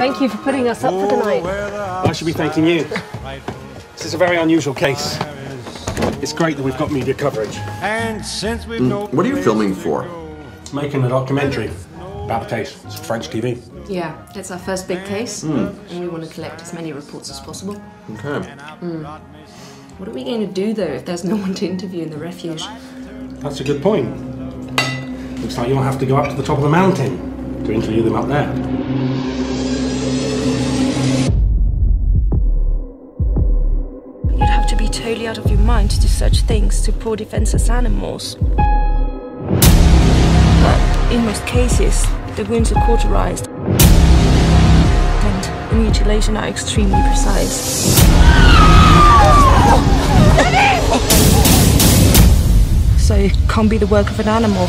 Thank you for putting us up for the night. I should be thanking you. This is a very unusual case. It's great that we've got media coverage. And since we've Mm. What are you filming for? Making a documentary about the case. It's French TV. Yeah, it's our first big case, Hmm. and we want to collect as many reports as possible. Okay. What are we going to do though if there's no one to interview in the refuge? That's a good point. Looks like you'll have to go up to the top of the mountain to interview them up there. Totally out of your mind to do such things to poor defenseless animals. But in most cases, the wounds are cauterized and the mutilation are extremely precise. So it can't be the work of an animal.